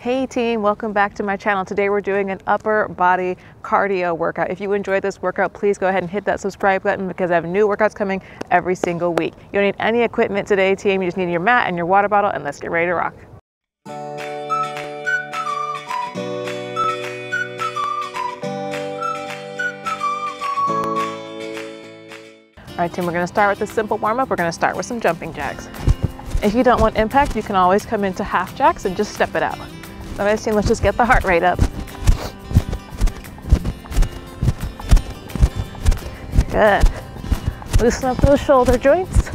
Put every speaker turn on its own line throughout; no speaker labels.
Hey team, welcome back to my channel. Today we're doing an upper body cardio workout. If you enjoyed this workout, please go ahead and hit that subscribe button because I have new workouts coming every single week. You don't need any equipment today team, you just need your mat and your water bottle and let's get ready to rock. All right team, we're gonna start with a simple warm up. We're gonna start with some jumping jacks. If you don't want impact, you can always come into half jacks and just step it out. Team, let's just get the heart rate up. Good. Loosen up those shoulder joints.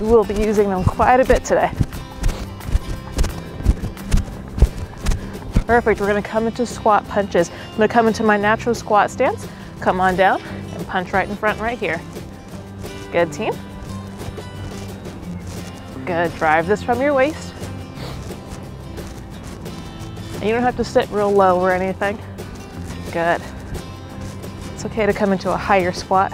We will be using them quite a bit today. Perfect, we're gonna come into squat punches. I'm gonna come into my natural squat stance, come on down and punch right in front right here. Good team. Good, drive this from your waist. And you don't have to sit real low or anything. Good. It's okay to come into a higher squat.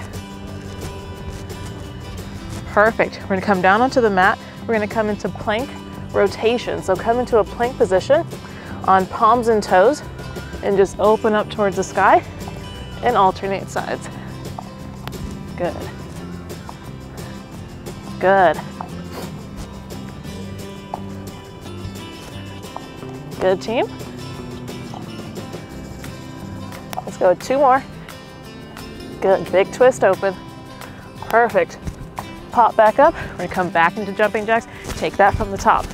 Perfect. We're gonna come down onto the mat. We're gonna come into plank rotation. So come into a plank position on palms and toes and just open up towards the sky and alternate sides. Good. Good. Good team. Let's go two more. Good, big twist open. Perfect. Pop back up. We're gonna come back into jumping jacks. Take that from the top.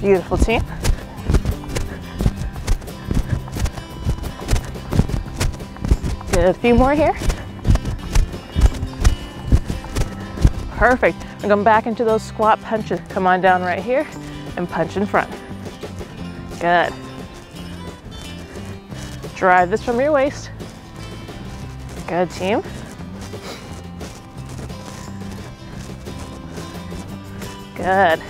Beautiful team. Good, a few more here. Perfect. And going back into those squat punches. Come on down right here and punch in front. Good. Drive this from your waist. Good team. Good.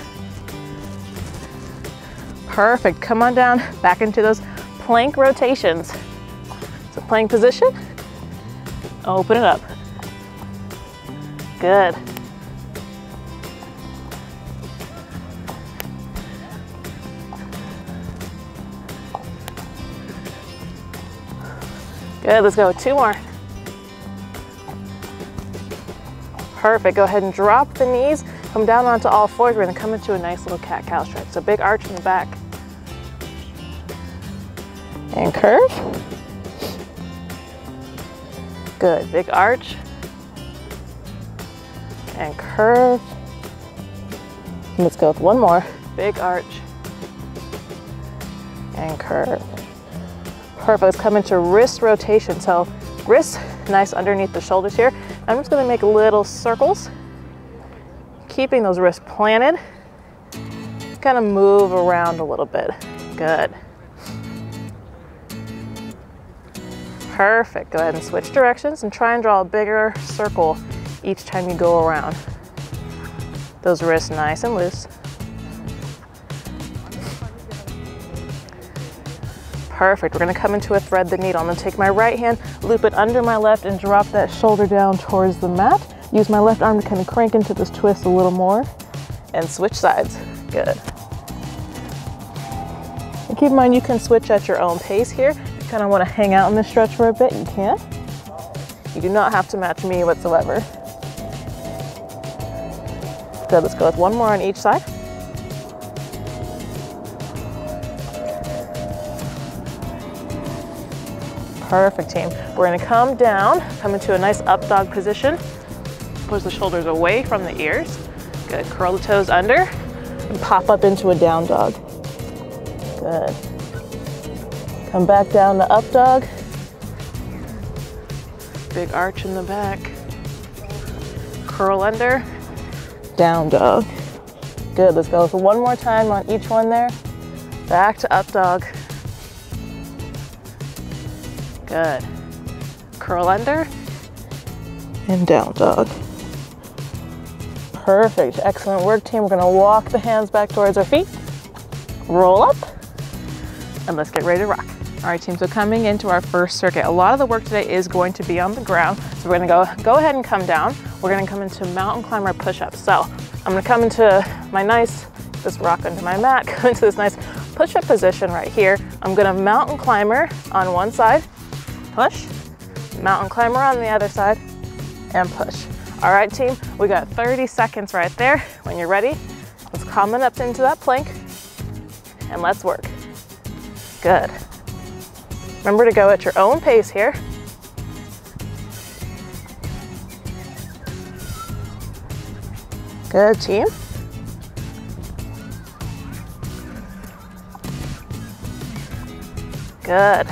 Perfect. Come on down, back into those plank rotations. So plank position, open it up. Good. Good, let's go, two more. Perfect, go ahead and drop the knees, come down onto all fours. We're gonna come into a nice little cat-cow stretch. So big arch in the back. And curve. Good, big arch. And curve. And let's go with one more. Big arch. And curve. Perfect, let's come into wrist rotation. So wrists nice underneath the shoulders here. I'm just gonna make little circles, keeping those wrists planted. Kind of move around a little bit. Good. Perfect, go ahead and switch directions and try and draw a bigger circle each time you go around. Those wrists nice and loose. Perfect, we're gonna come into a thread the needle. I'm gonna take my right hand, loop it under my left and drop that shoulder down towards the mat. Use my left arm to kind of crank into this twist a little more and switch sides. Good. And keep in mind you can switch at your own pace here. If you kind of wanna hang out in this stretch for a bit, you can. You do not have to match me whatsoever. Good, let's go with one more on each side. Perfect team. We're gonna come down, come into a nice up dog position. Push the shoulders away from the ears. Good, curl the toes under and pop up into a down dog. Good. Come back down to up dog. Big arch in the back. Curl under, down dog. Good, let's go for one more time on each one there. Back to up dog. Good. Curl under and down dog. Perfect, excellent work team. We're gonna walk the hands back towards our feet, roll up, and let's get ready to rock. All right team, so coming into our first circuit, a lot of the work today is going to be on the ground. So we're gonna go, go ahead and come down. we're gonna come into mountain climber push-ups. So I'm gonna come into my nice, this rock under my mat, come into this nice push-up position right here. I'm gonna mountain climber on one side, push, mountain climber on the other side, and push. All right, team, we got 30 seconds right there. When you're ready, let's come on up into that plank and let's work. Good. Remember to go at your own pace here. Good team. Good.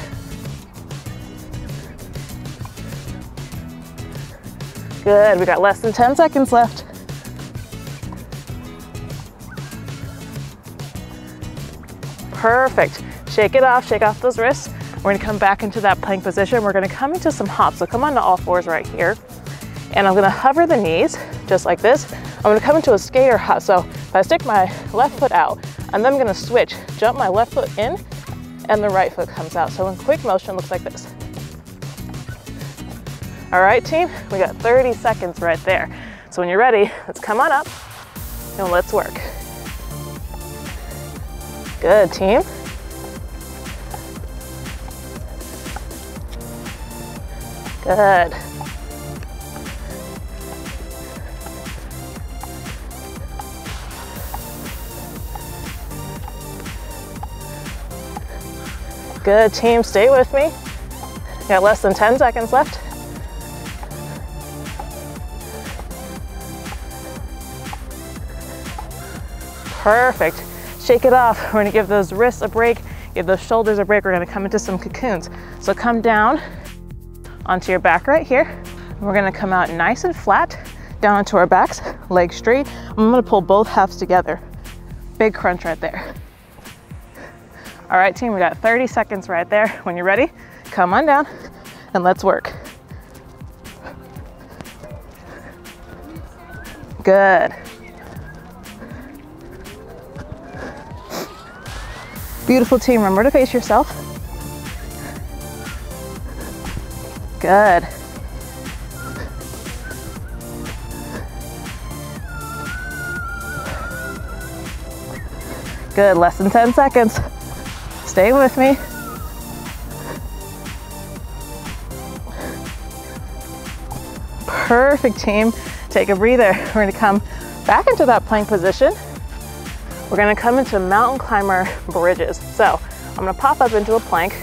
Good, we got less than 10 seconds left. Perfect. Shake it off, shake off those wrists. We're gonna come back into that plank position. We're gonna come into some hops. So come onto all fours right here. And I'm gonna hover the knees, just like this. I'm gonna come into a skater hop. So if I stick my left foot out, and then I'm gonna switch, jump my left foot in, and the right foot comes out. So in quick motion, looks like this. All right, team, we got 30 seconds right there. So when you're ready, let's come on up and let's work. Good, team. Good. Good team, stay with me. got less than 10 seconds left. Perfect. Shake it off. We're gonna give those wrists a break, give those shoulders a break. We're gonna come into some cocoons. So come down onto your back right here. We're gonna come out nice and flat, down onto our backs, legs straight. I'm gonna pull both halves together. Big crunch right there. All right, team, we got 30 seconds right there. When you're ready, come on down and let's work. Good. Beautiful team, remember to face yourself. Good. Good, less than 10 seconds. Stay with me. Perfect team. Take a breather. We're gonna come back into that plank position. We're gonna come into mountain climber bridges. So I'm gonna pop up into a plank.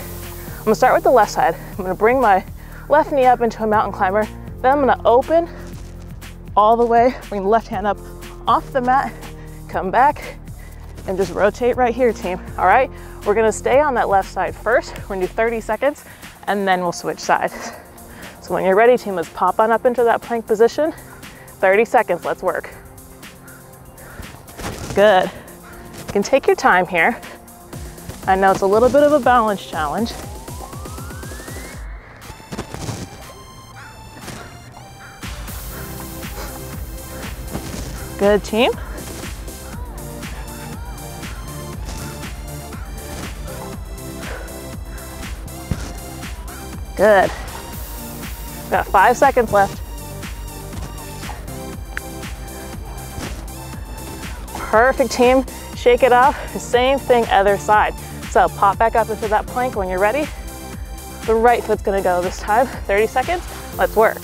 I'm gonna start with the left side. I'm gonna bring my left knee up into a mountain climber. Then I'm gonna open all the way, bring the left hand up off the mat, come back, and just rotate right here, team. All right, we're gonna stay on that left side first. We're gonna do 30 seconds, and then we'll switch sides. So when you're ready, team, let's pop on up into that plank position. 30 seconds, let's work. Good. Can take your time here. I know it's a little bit of a balance challenge. Good team. Good. Got five seconds left. Perfect team. Shake it off. Same thing other side. So pop back up into that plank when you're ready. The right foot's gonna go this time. 30 seconds. Let's work.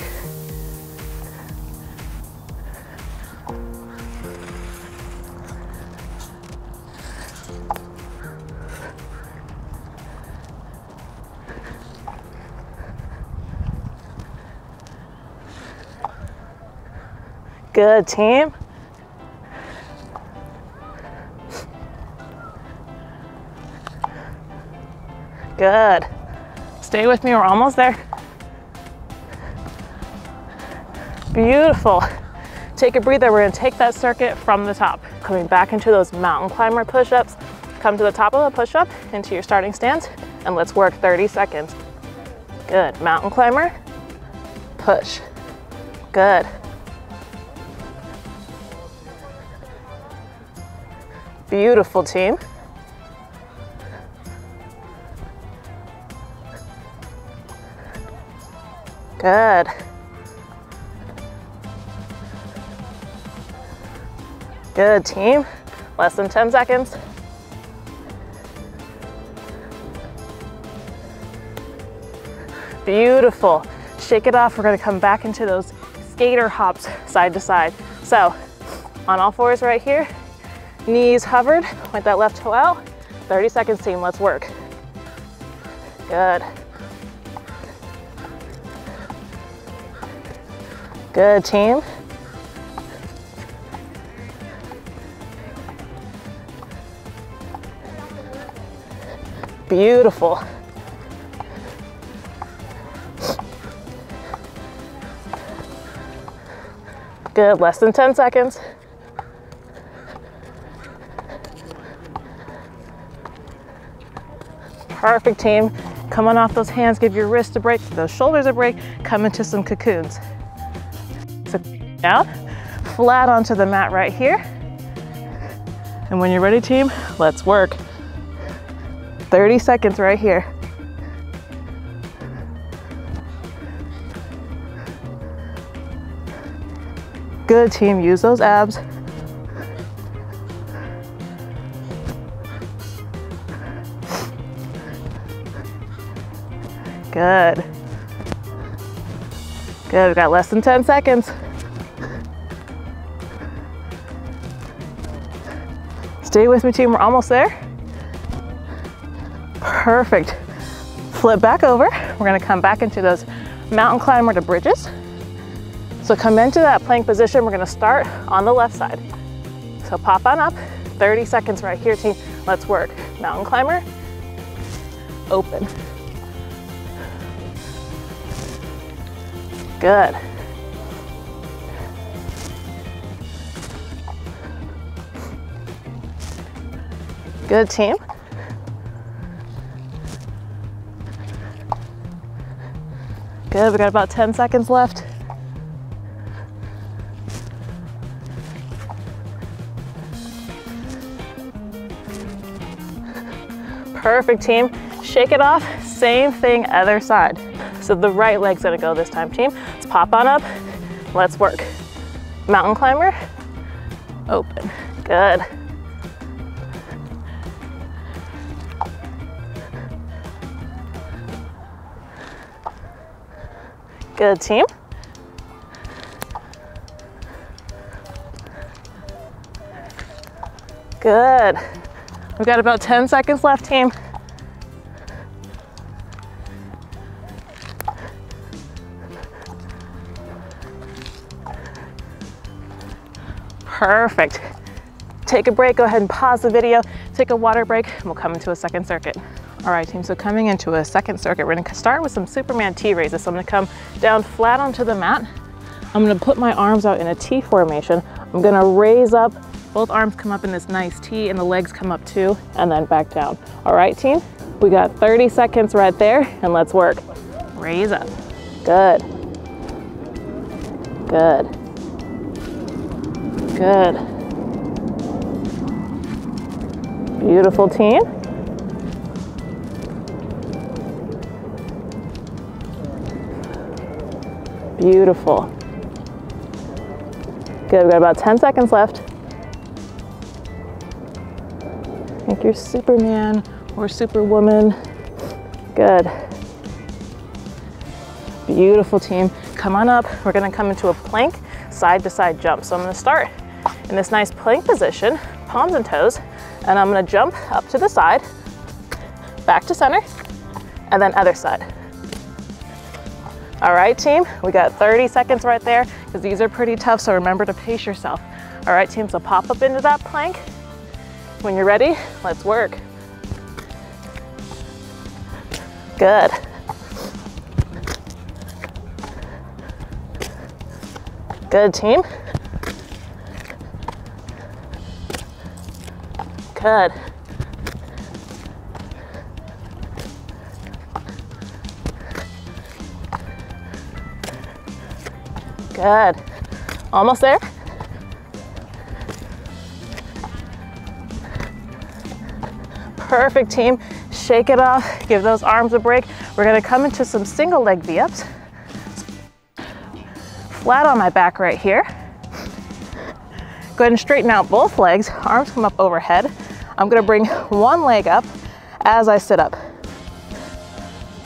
Good team. Good. Stay with me, we're almost there. Beautiful. Take a breather, we're gonna take that circuit from the top. Coming back into those mountain climber push-ups. Come to the top of the push-up, into your starting stance, and let's work 30 seconds. Good, mountain climber, push. Good. Beautiful team. Good. Good team. Less than 10 seconds. Beautiful. Shake it off. We're gonna come back into those skater hops side to side. So on all fours right here, knees hovered, point that left toe out. 30 seconds team, let's work. Good. Good team. Beautiful. Good, less than 10 seconds. Perfect team. Come on off those hands, give your wrists a break, those shoulders a break, come into some cocoons. Down, flat onto the mat right here. And when you're ready team, let's work. 30 seconds right here. Good team, use those abs. Good. Good, we've got less than 10 seconds. Stay with me team, we're almost there. Perfect. Flip back over. We're gonna come back into those mountain climber to bridges. So come into that plank position. We're gonna start on the left side. So pop on up, 30 seconds right here, team. Let's work. Mountain climber, open. Good. Good team. Good, we got about 10 seconds left. Perfect team. Shake it off, same thing other side. So the right leg's gonna go this time, team. Let's pop on up, let's work. Mountain climber, open, good. Good team. Good. We've got about 10 seconds left, team. Perfect. Take a break, go ahead and pause the video, take a water break, and we'll come into a second circuit. All right, team, so coming into a second circuit, we're gonna start with some Superman T raises. So I'm gonna come down flat onto the mat. I'm gonna put my arms out in a T formation. I'm gonna raise up both arms come up in this nice T and the legs come up too, and then back down. All right, team? We got 30 seconds right there, and let's work. Raise up. Good. Good. Good. Beautiful team. Beautiful. Good, we've got about 10 seconds left. Think you're Superman or Superwoman. Good. Beautiful team. Come on up. We're gonna come into a plank side to side jump. So I'm gonna start in this nice plank position, palms and toes, and I'm gonna jump up to the side, back to center, and then other side. All right, team, we got 30 seconds right there because these are pretty tough, so remember to pace yourself. All right, team, so pop up into that plank, when you're ready, let's work. Good. Good team. Good. Good. Almost there. Perfect team. Shake it off, give those arms a break. We're gonna come into some single leg V-ups. Flat on my back right here. go ahead and straighten out both legs. Arms come up overhead. I'm gonna bring one leg up as I sit up.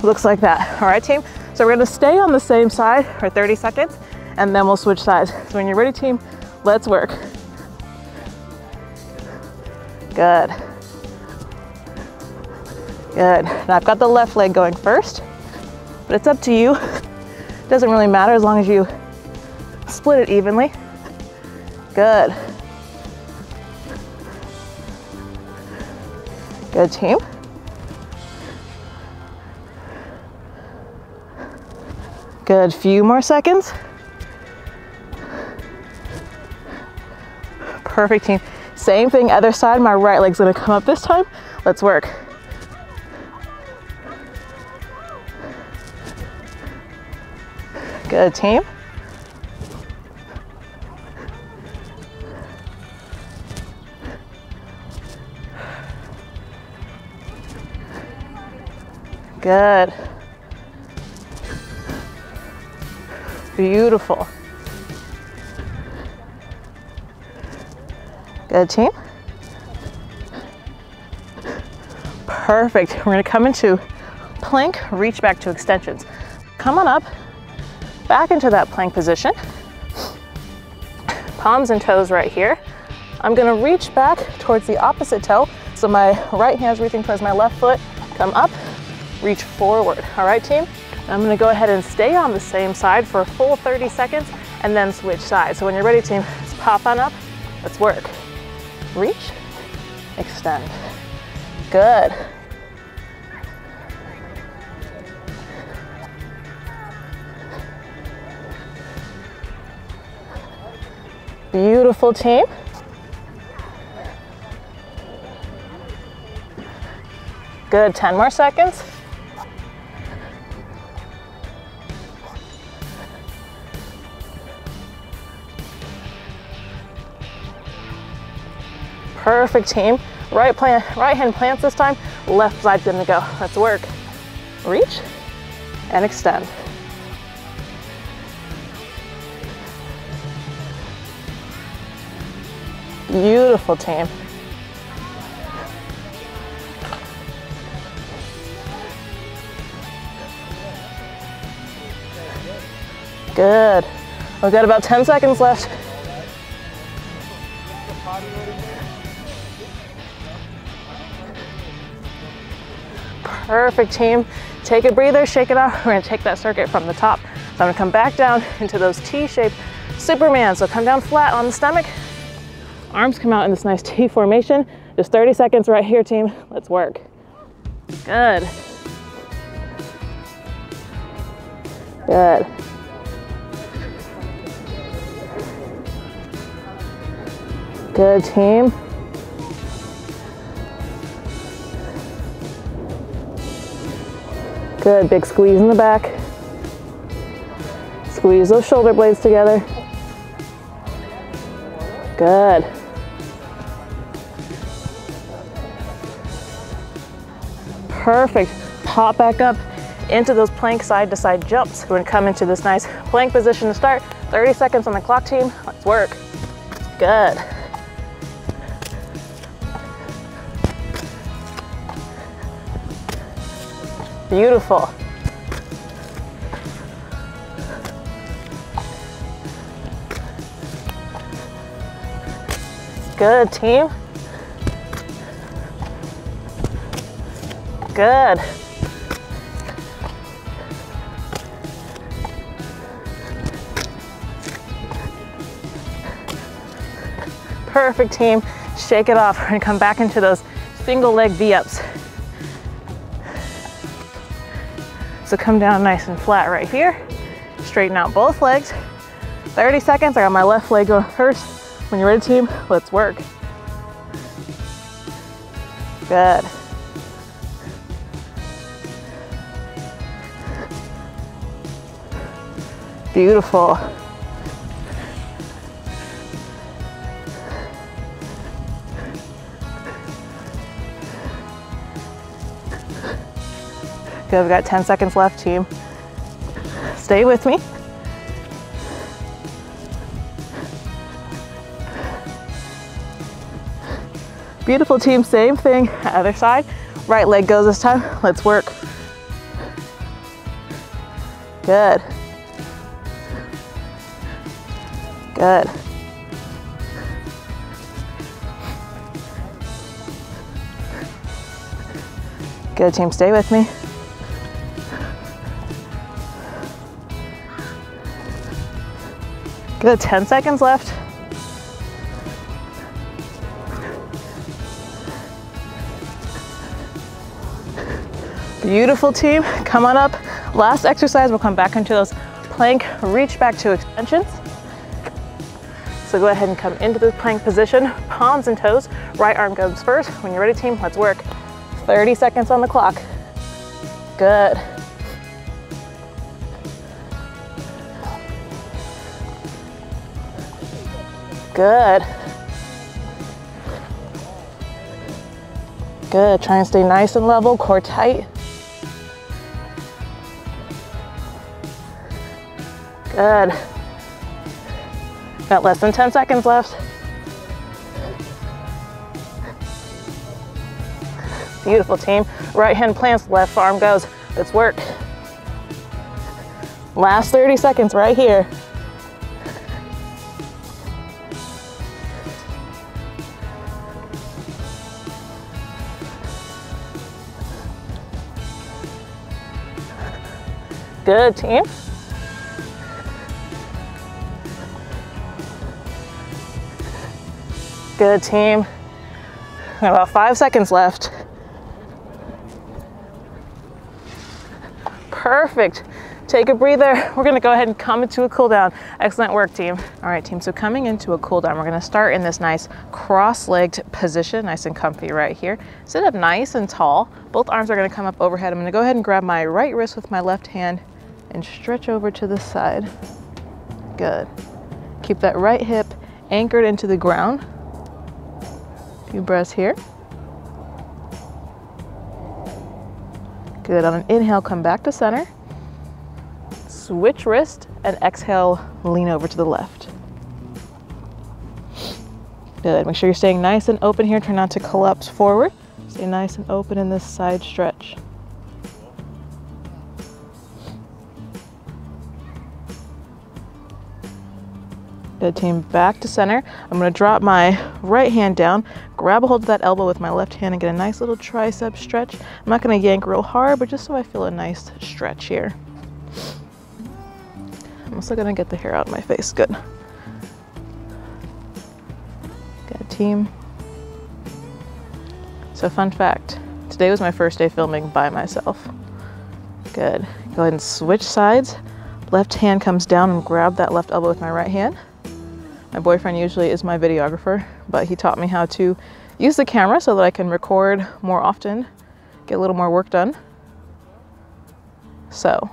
Looks like that. All right, team? So we're gonna stay on the same side for 30 seconds and then we'll switch sides. So when you're ready, team, let's work. Good. Good. Now I've got the left leg going first, but it's up to you. It Doesn't really matter as long as you split it evenly. Good. Good team. Good, few more seconds. Perfect team. Same thing, other side, my right leg's gonna come up this time. Let's work. Good team. Good. Beautiful. Good team. Perfect. We're gonna come into plank, reach back to extensions. Come on up, back into that plank position. Palms and toes right here. I'm gonna reach back towards the opposite toe. So my right hand's reaching towards my left foot. Come up, reach forward. All right, team? I'm gonna go ahead and stay on the same side for a full 30 seconds and then switch sides. So when you're ready, team, let's pop on up. Let's work reach, extend. Good. Beautiful team. Good, 10 more seconds. Perfect team. Right, plant, right hand plants this time, left side's gonna go. Let's work. Reach and extend. Beautiful team. Good. We've got about 10 seconds left. Perfect team. Take a breather, shake it off. We're gonna take that circuit from the top. So I'm gonna come back down into those T-shaped Superman. So come down flat on the stomach. Arms come out in this nice T formation. Just 30 seconds right here, team. Let's work. Good. Good. Good team. Good, big squeeze in the back. Squeeze those shoulder blades together. Good. Perfect. Pop back up into those plank side to side jumps. We're gonna come into this nice plank position to start. 30 seconds on the clock team. Let's work. Good. Beautiful. Good, team. Good. Perfect, team. Shake it off. We're gonna come back into those single leg V-ups. So come down nice and flat right here. Straighten out both legs. 30 seconds, I got my left leg going first. When you're ready team, let's work. Good. Beautiful. Good, we've got 10 seconds left, team. Stay with me. Beautiful team, same thing, other side. Right leg goes this time, let's work. Good. Good. Good team, stay with me. Good, 10 seconds left. Beautiful team, come on up. Last exercise, we'll come back into those plank, reach back to extensions. So go ahead and come into the plank position, palms and toes. Right arm goes first. When you're ready, team, let's work. 30 seconds on the clock. Good. Good. Good, try and stay nice and level, core tight. Good. Got less than 10 seconds left. Beautiful team. Right hand plants, left arm goes. Let's work. Last 30 seconds right here. Good team. Good team. About five seconds left. Perfect. Take a breather. We're gonna go ahead and come into a cool down. Excellent work, team. All right, team, so coming into a cool down, we're gonna start in this nice cross-legged position, nice and comfy right here. Sit up nice and tall. Both arms are gonna come up overhead. I'm gonna go ahead and grab my right wrist with my left hand and stretch over to the side. Good. Keep that right hip anchored into the ground. A few breaths here. Good, on an inhale, come back to center. Switch wrist and exhale, lean over to the left. Good, make sure you're staying nice and open here. Try not to collapse forward. Stay nice and open in this side stretch. Good team, back to center. I'm gonna drop my right hand down, grab a hold of that elbow with my left hand and get a nice little tricep stretch. I'm not gonna yank real hard, but just so I feel a nice stretch here. I'm also gonna get the hair out of my face, good. Good team. So fun fact, today was my first day filming by myself. Good, go ahead and switch sides. Left hand comes down and grab that left elbow with my right hand. My boyfriend usually is my videographer, but he taught me how to use the camera so that I can record more often, get a little more work done. So,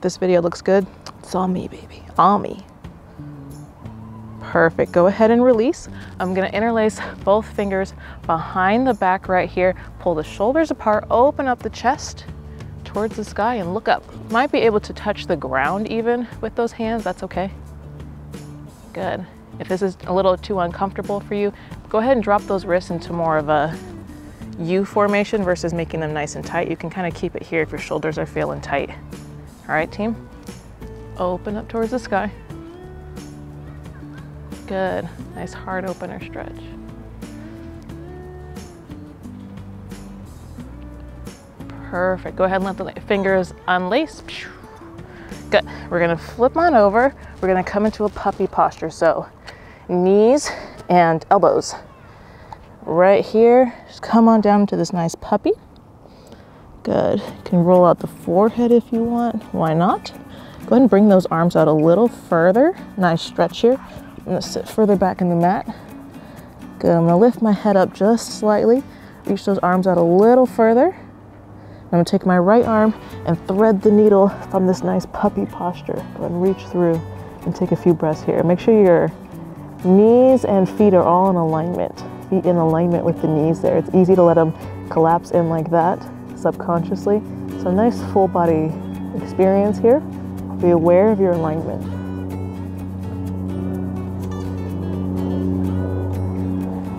this video looks good. It's all me, baby, all me. Perfect, go ahead and release. I'm gonna interlace both fingers behind the back right here, pull the shoulders apart, open up the chest towards the sky and look up. Might be able to touch the ground even with those hands, that's okay. Good. If this is a little too uncomfortable for you, go ahead and drop those wrists into more of a U formation versus making them nice and tight. You can kind of keep it here if your shoulders are feeling tight. All right, team? Open up towards the sky. Good. Nice heart opener stretch. Perfect. Go ahead and let the fingers unlace. Good. We're gonna flip on over. We're gonna come into a puppy posture. So knees and elbows. Right here, just come on down to this nice puppy. Good. You can roll out the forehead if you want. Why not? Go ahead and bring those arms out a little further. Nice stretch here. I'm gonna sit further back in the mat. Good. I'm gonna lift my head up just slightly. Reach those arms out a little further. I'm gonna take my right arm and thread the needle from this nice puppy posture. Go ahead and reach through and take a few breaths here. Make sure your knees and feet are all in alignment. Feet in alignment with the knees there. It's easy to let them collapse in like that subconsciously. So nice full body experience here. Be aware of your alignment.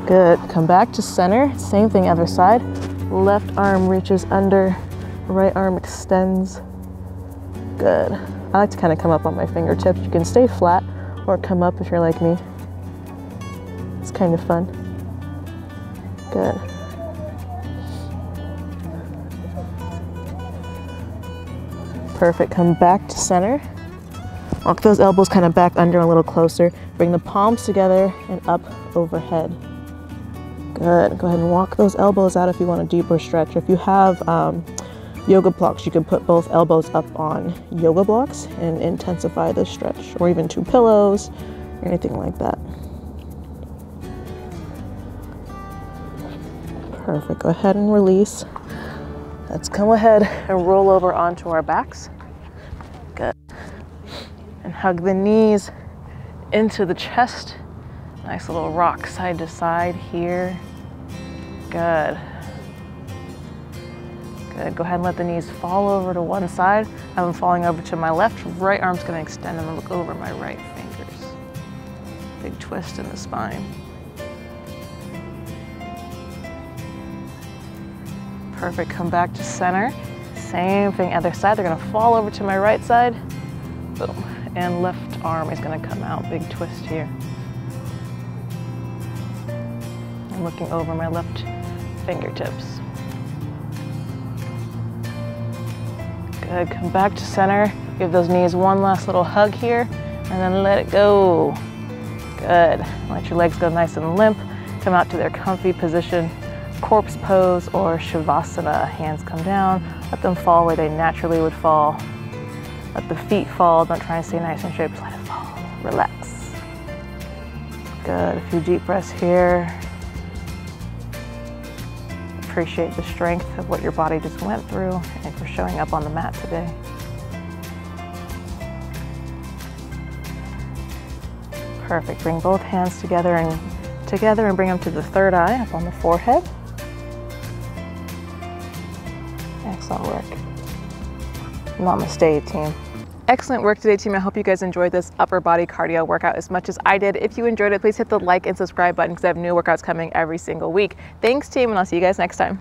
Good, come back to center. Same thing other side. Left arm reaches under, right arm extends. Good. I like to kind of come up on my fingertips. You can stay flat or come up if you're like me. It's kind of fun. Good. Perfect, come back to center. Walk those elbows kind of back under a little closer. Bring the palms together and up overhead. Good, go ahead and walk those elbows out if you want a deeper stretch. If you have um, yoga blocks, you can put both elbows up on yoga blocks and intensify the stretch, or even two pillows, or anything like that. Perfect, go ahead and release. Let's go ahead and roll over onto our backs. Good. And hug the knees into the chest. Nice little rock side to side here. Good. Good, go ahead and let the knees fall over to one side. Them falling over to my left. Right arm's gonna extend and look over my right fingers. Big twist in the spine. Perfect, come back to center. Same thing, other side. They're gonna fall over to my right side. Boom. And left arm is gonna come out. Big twist here. I'm looking over my left fingertips. Good, come back to center. Give those knees one last little hug here and then let it go. Good, let your legs go nice and limp. Come out to their comfy position corpse pose or shavasana. Hands come down, let them fall where they naturally would fall. Let the feet fall, don't try and stay nice and straight, just let it fall. Relax. Good, a few deep breaths here. Appreciate the strength of what your body just went through and for showing up on the mat today. Perfect, bring both hands together and together and bring them to the third eye up on the forehead. Excellent work. Namaste, team. Excellent work today, team. I hope you guys enjoyed this upper body cardio workout as much as I did. If you enjoyed it, please hit the like and subscribe button because I have new workouts coming every single week. Thanks, team, and I'll see you guys next time.